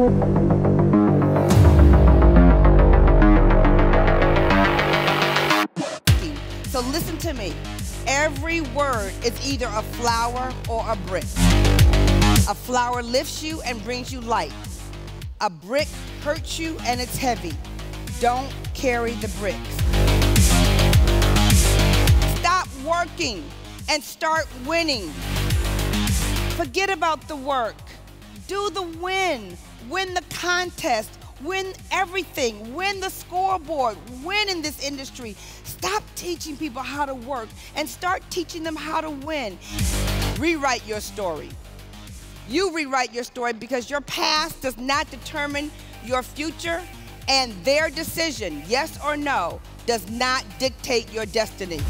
So listen to me. Every word is either a flower or a brick. A flower lifts you and brings you light. A brick hurts you and it's heavy. Don't carry the bricks. Stop working and start winning. Forget about the work. Do the win. Win the contest. Win everything. Win the scoreboard. Win in this industry. Stop teaching people how to work and start teaching them how to win. Rewrite your story. You rewrite your story because your past does not determine your future, and their decision, yes or no, does not dictate your destiny.